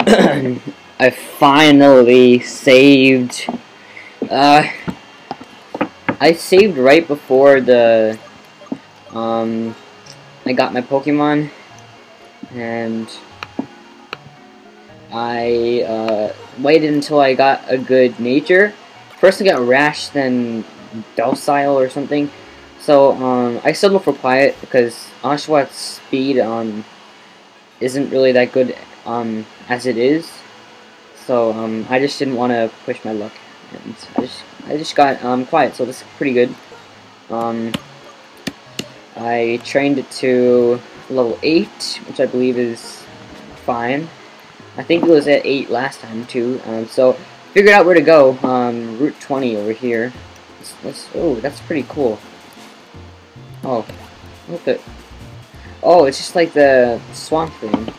I finally saved. Uh, I saved right before the. Um, I got my Pokemon, and I uh, waited until I got a good nature. First, I got Rash, then Docile or something. So um, I settled for Quiet because Oshawott speed um, isn't really that good um, as it is. So um, I just didn't want to push my luck, and I just I just got um, quiet. So this is pretty good. Um, I trained it to level eight, which I believe is fine. I think it was at eight last time too. Um, so figured out where to go. Um, Route 20 over here. Let's, let's, oh, that's pretty cool. Oh, look at. Oh, it's just like the swamp thing.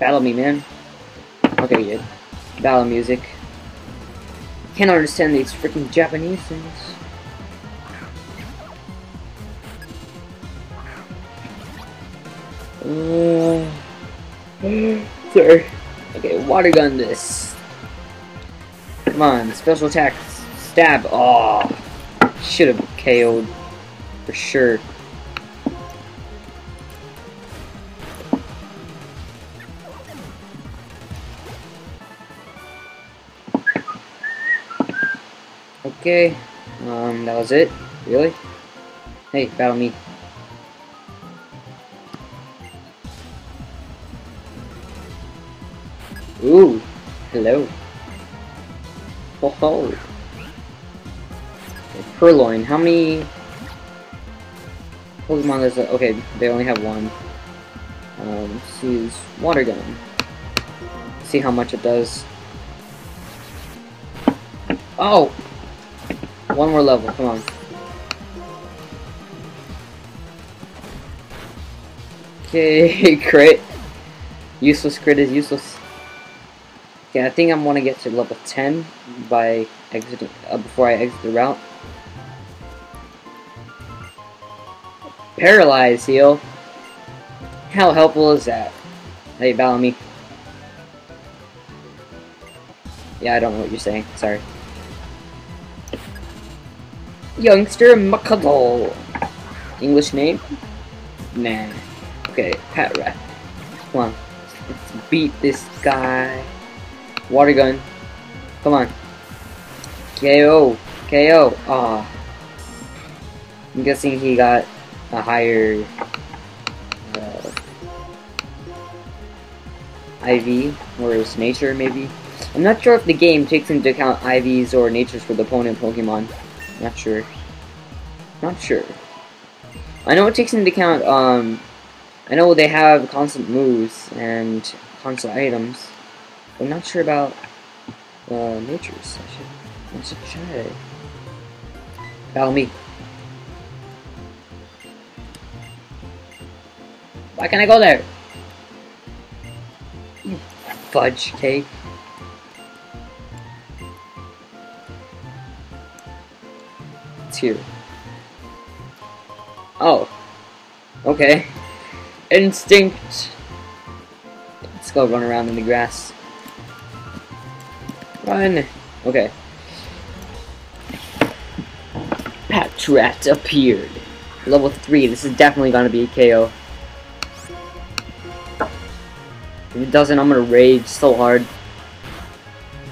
Battle me, man. Okay, good. Battle music. Can't understand these freaking Japanese things. Uh, sorry. Okay, water gun this. Come on, special attack, stab. Oh, should have KO'd for sure. Okay, um, that was it? Really? Hey, battle me. Ooh, hello. Ho ho. Okay, Purrloin, how many Pokemon does it? Okay, they only have one. Um, let's use Water Gun. See how much it does. Oh! One more level, come on. Okay, crit. Useless crit is useless. Okay, I think I'm gonna get to level 10 by exiting uh, before I exit the route. Paralyze heal. How helpful is that? Hey, battle. Yeah, I don't know what you're saying. Sorry. Youngster Macadol. English name? Nah. Okay, Patrat. Come on. Let's beat this guy. Water gun. Come on. KO. KO. Ah. I'm guessing he got a higher uh, IV or his nature maybe. I'm not sure if the game takes into account IVs or natures for the opponent Pokemon. Not sure. Not sure. I know it takes into account um I know they have constant moves and constant items. I'm not sure about uh, natures. I should, I should try. Battle me. Why can't I go there? You fudge cake. Here. Oh. Okay. Instinct. Let's go run around in the grass. Run! Okay. Patrat appeared. Level 3, this is definitely gonna be a KO. If it doesn't, I'm gonna rage so hard.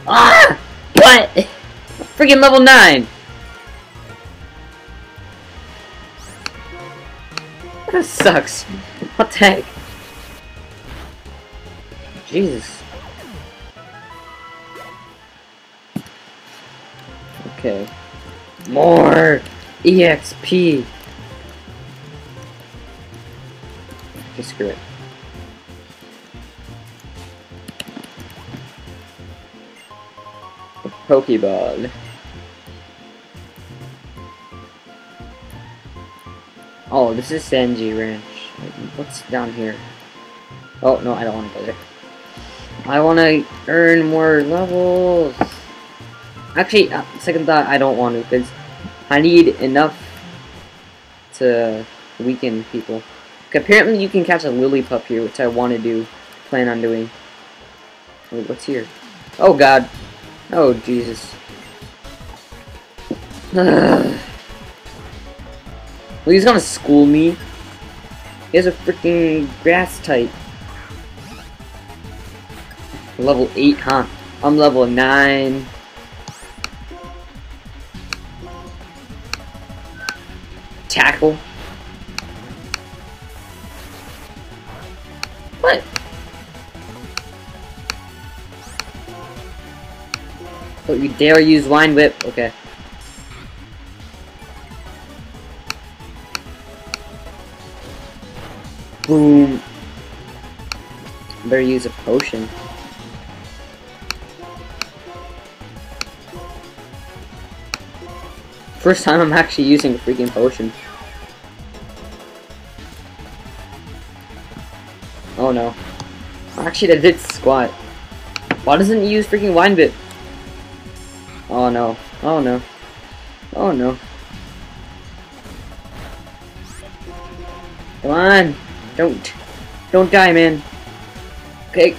Ah! What? Freaking level 9! That sucks. What the heck? Jesus. Okay. More EXP. Just screw it. Pokeball. Oh, this is Sangi Ranch. What's down here? Oh, no, I don't want to go there. I want to earn more levels. Actually, uh, second thought, I don't want to, because I need enough to weaken people. Apparently you can catch a Lillipup here, which I want to do, plan on doing. Wait, what's here? Oh god. Oh Jesus. well, he's gonna school me. He has a freaking grass type. Level 8, huh? I'm level 9. Tackle. What? Oh, you dare use Vine Whip? Okay. Boom. Better use a potion. First time I'm actually using a freaking potion. Oh no. Actually, that did squat. Why doesn't he use freaking wine bit? Oh no. Oh no. Oh no. Come on. Don't. Don't die, man. Okay.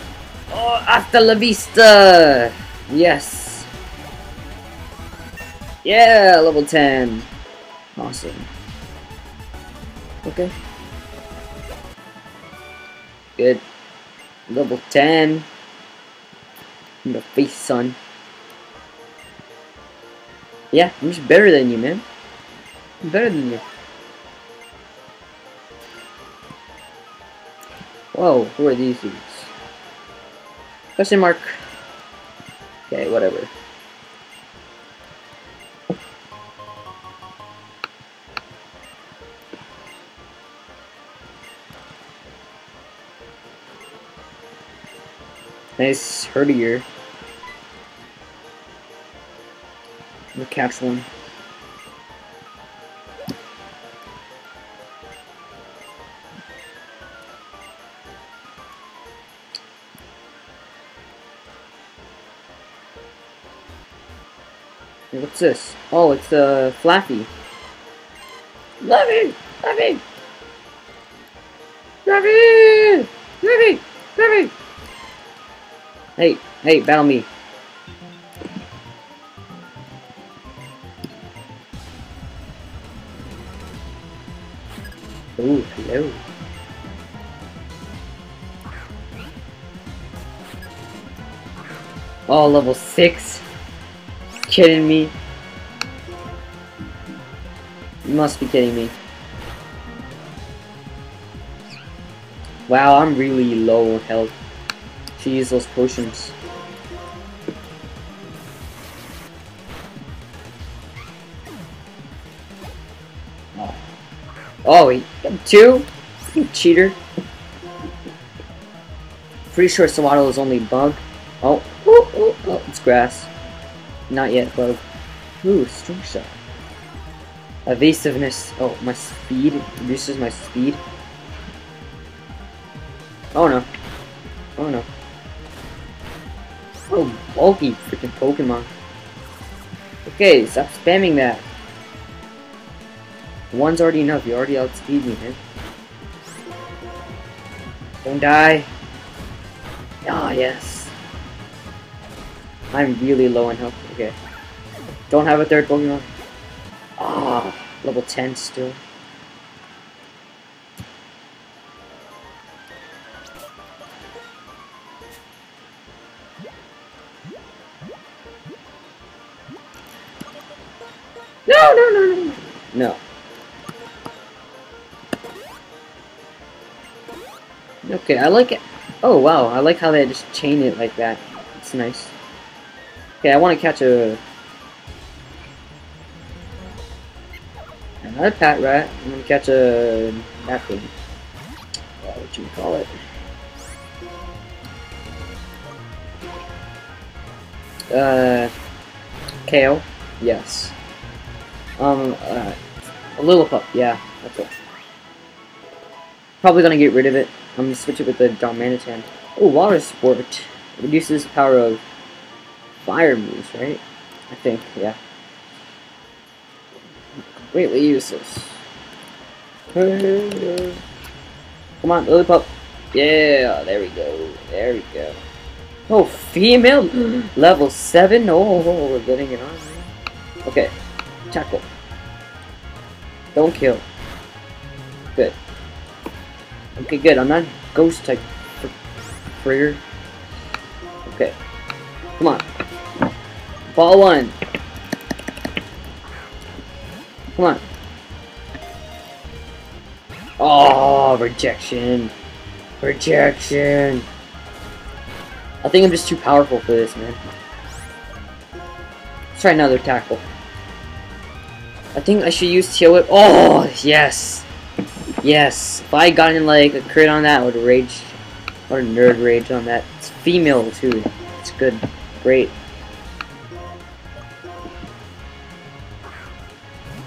Oh, hasta la vista! Yes. Yeah, level 10. Awesome. Okay. Good. Level 10. In the face, son. Yeah, I'm just better than you, man. I'm better than you. Whoa, who are these dudes? Question mark. Okay, whatever. Nice herdier. The catch one. What's this? Oh, it's the uh, Flaaffy. Flaaffy! Flaaffy! Flaaffy! Flaaffy! Flaaffy! Hey, hey, battle me. Ooh, hello. Oh, level 6? Kidding me? You must be kidding me. Wow, I'm really low on health use those potions. Oh, two? You cheater. Pretty sure Sewaddle is only bug. Oh, oh, oh, oh, it's grass. Not yet bug. Ooh, strong shot. Evasiveness. Oh, my speed reduces my speed. Oh no. Oh no. Oh, bulky freaking Pokemon. Okay, stop spamming that. One's already enough. You already outspeed me, man. Don't die. Ah, oh, yes. I'm really low on health. Okay. Don't have a third Pokemon. Level 10 still. No, no, no, no. No. Okay, I like it. Oh, wow. I like how they just chain it like that. It's nice. Okay, I want to catch a... Another Patrat. I'm going to catch a... Raccoon. What you call it? Uh... Kale. Yes. Um, uh, a Lillipup, yeah, that's it. Probably gonna get rid of it. I'm gonna switch it with the Darmanitan. Oh, Water Sport. Reduces the power of fire moves, right? I think, yeah. Completely useless. Come on, Lillipup. Yeah, there we go. There we go. Oh, female level seven. Oh, we're getting it on. Okay, tackle. Don't kill. Good. Okay, good. I'm not ghost type trigger. Okay. Come on. Ball one. Come on. Oh, rejection. Rejection. I think I'm just too powerful for this, man. Let's try another tackle. I think I should use Tail Whip. Oh, yes. Yes. If I gotten like a crit on that, I would rage. Or nerd rage on that. It's female too. It's good. Great.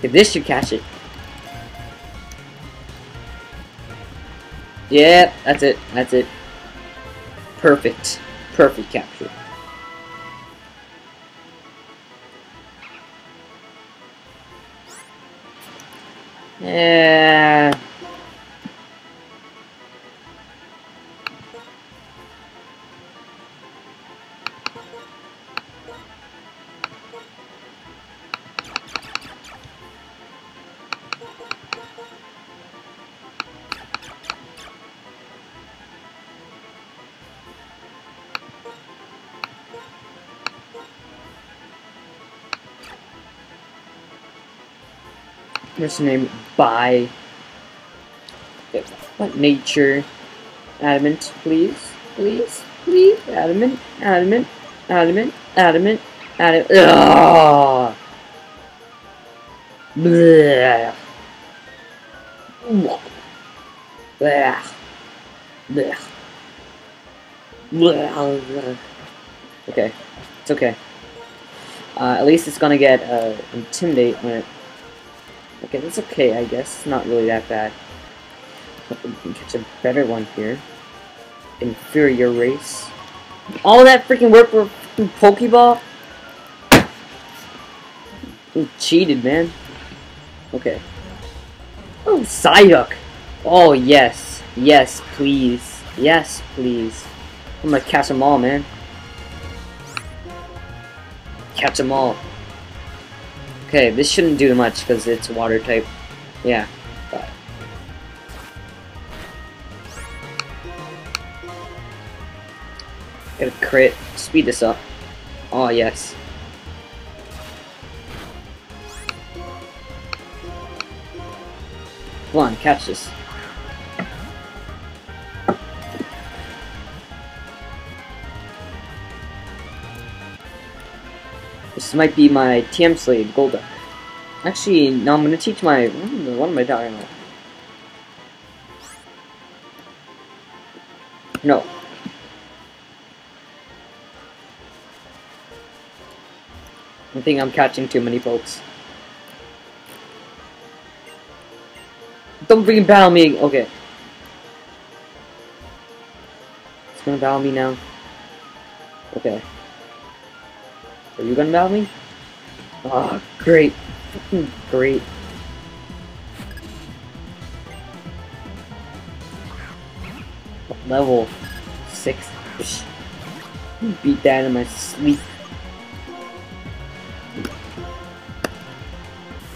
This should catch it. Yeah, that's it. That's it. Perfect. Perfect capture. Yeah. What's the name? By. What nature? Adamant, please, please, please. Adamant, adamant, adamant, adamant, adamant. Ugh. Blech. Blech. Blech. Blech. Okay, it's okay. Uh, at least it's gonna get uh, intimidate when it Okay, that's okay, I guess. It's not really that bad. Hope we can catch a better one here. Inferior race. All that freaking work for Pokeball? You cheated, man. Okay. Oh, Psyduck! Oh, yes. Yes, please. Yes, please. I'm gonna catch them all, man. Catch them all. Okay, this shouldn't do much because it's water type. Yeah. Get a crit. Speed this up. Oh, yes. Come on, catch this. This might be my TM Slade Golduck. Actually, no, I'm gonna teach my. Mm, what am I talking about? No. I think I'm catching too many folks. Don't freaking battle me! Okay. It's gonna battle me now. Okay. Are you gonna battle me? Ah, oh, great. Great. Level 6. Beat that in my sleep.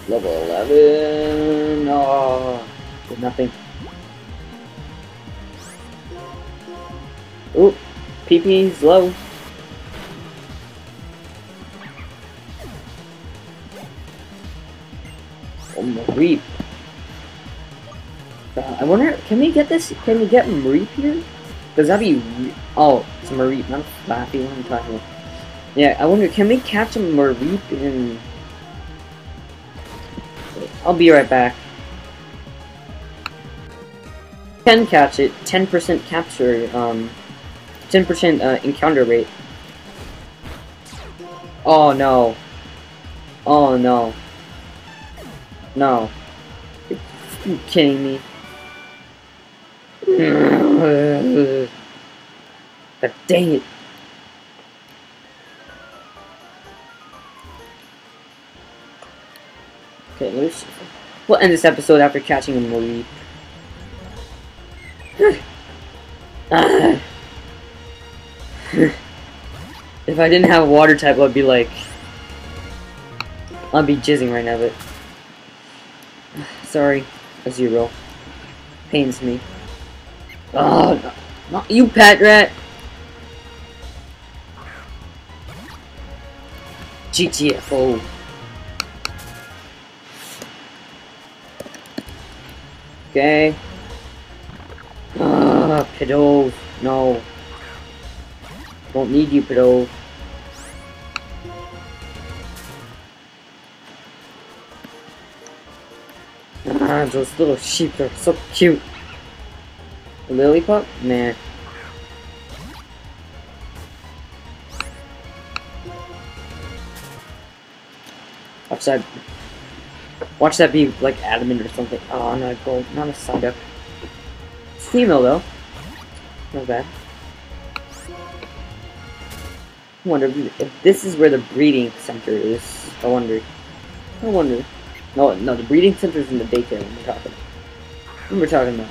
Level 11. Oh, did nothing. Oop, PP's low. Reap. Uh, I wonder, can we get this? Can we get Mareep here? Does that be? Oh, it's Mareep, not Flappy. What am talking about? Yeah, I wonder, can we catch a Mareep in? I'll be right back. Can catch it. 10% capture. Um, 10% uh, encounter rate. Oh no. Oh no. No. You kidding me? God dang it. Okay, let's we'll end this episode after catching a movie. If I didn't have a water type, I'd be like... I'd be jizzing right now, but... Sorry, a zero. Pains me. Oh, no, not you, Patrat! GTFO. Okay. Ah, Pidove. No. Won't need you, Pidove. Ah, those little sheep are so cute. A Lillipup? Nah. Watch that. Watch that be like adamant or something. Oh, not a gold, not a Psyduck. It's female though. Not bad. I wonder if this is where the breeding center is. I wonder. I wonder. No, no, the breeding center is in the daycare. when We're talking. What we're talking about.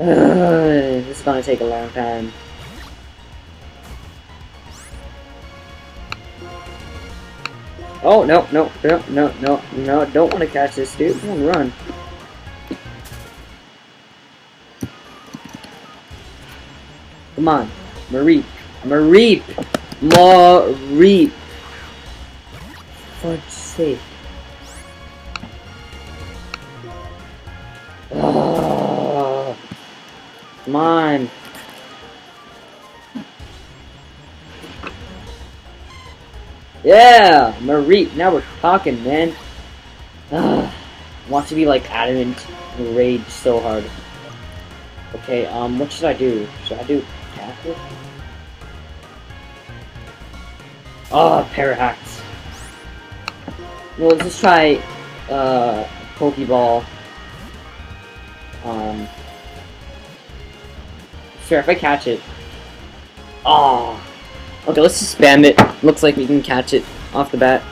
Uh, this is gonna take a long time. Oh, no, no, no, no, no, no, don't want to catch this dude. Come on, run. Come on. Mareep. Mareep! Mareep! For sake. Oh, come on. Yeah, Marie. Now we're talking, man. Ugh. want to be like adamant and rage so hard. Okay, um, what should I do? Should I do tackle? Oh, Parahacks. Well, let's just try, uh, Pokeball. Um, sure, if I catch it. Oh. Okay, let's just spam it. Looks like we can catch it off the bat.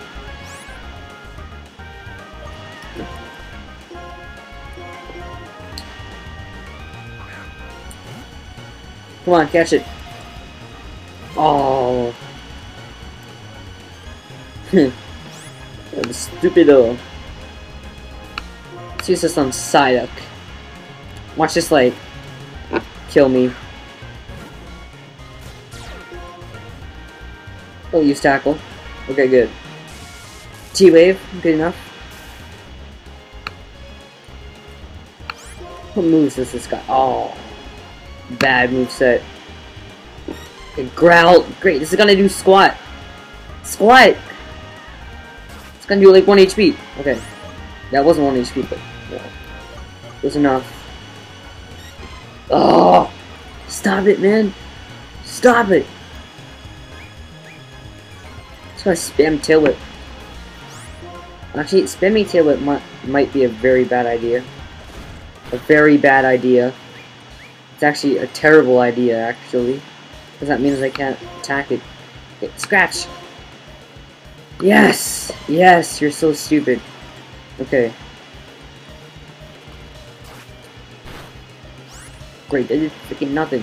Come on, catch it. Oh. Stupido. Let's use this on Psyduck. Watch this, like, kill me. Oh, use tackle. Okay, good. T-Wave, good enough. What moves does this guy? Oh, bad move set. Okay, growl. Great, this is gonna do squat. Squat! It's gonna do like 1 HP. Okay. That wasn't 1 HP, but yeah. It was enough. Oh! Stop it, man! Stop it! gonna spam tail whip. Actually, spamming tail whip might, might be a very bad idea. A very bad idea. It's actually a terrible idea, actually. Because that means I can't attack it. Okay, scratch! Yes! Yes, you're so stupid. Okay. Great, I did freaking nothing.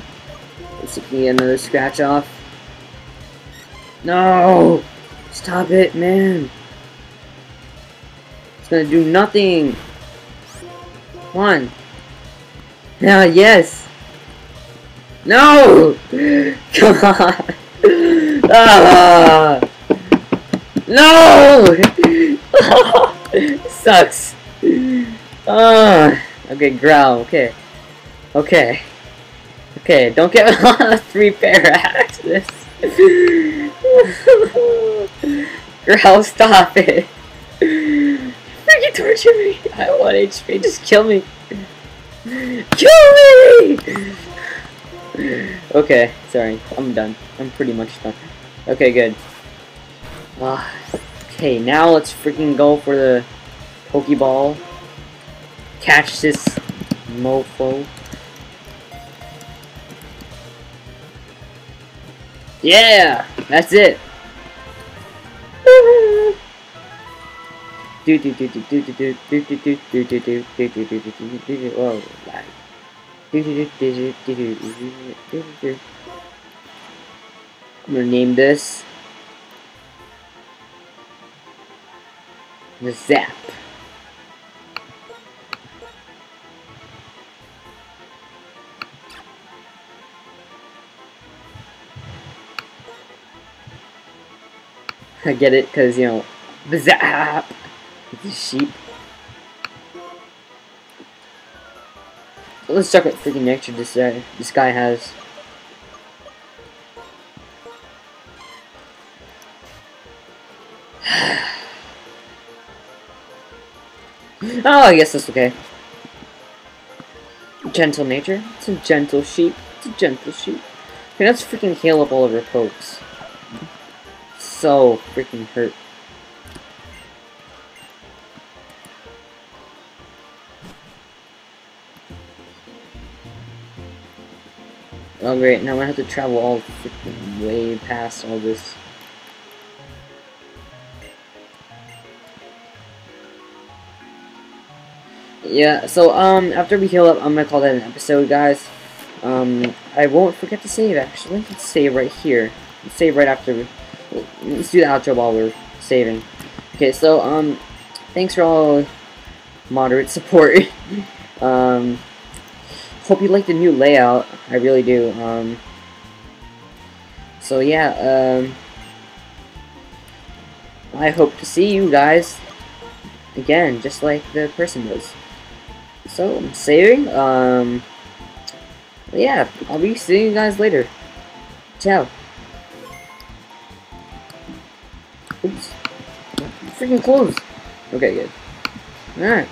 Get another scratch off. No! Stop it, man. It's gonna do nothing. One. on. Now, yes. No! Come on. Ah! No! Sucks. Ah. Okay, growl. Okay. Okay. Okay, don't get a three pair axes. Girl, stop it. Freaking torture me. I want HP. Just kill me. Kill me! Okay, sorry. I'm done. I'm pretty much done. Okay, good. Uh, okay, now let's freaking go for the Pokeball. Catch this mofo. Yeah! That's it! Do do do do do do do do do do do do do do do do do do I'm gonna name this the Zap. I get it, cause you know, the Zap. Sheep. Let's check what freaking nature this guy, this guy has. oh, I guess that's okay. Gentle nature. It's a gentle sheep. It's a gentle sheep. Okay, let's freaking heal up all of her pokes. So freaking hurt. Oh great, now I'm gonna have to travel all way past all this. Yeah, so um after we heal up I'm gonna call that an episode guys. Um I won't forget to save actually. Let's save right here. Let's save right after let's do the outro while we're saving. Okay, so um thanks for all moderate support. um hope you like the new layout. I really do. Um, so yeah, um, I hope to see you guys again, just like the person was. So I'm saving. Um, yeah, I'll be seeing you guys later. Ciao. Oops. Freaking close. Okay, good. Alright.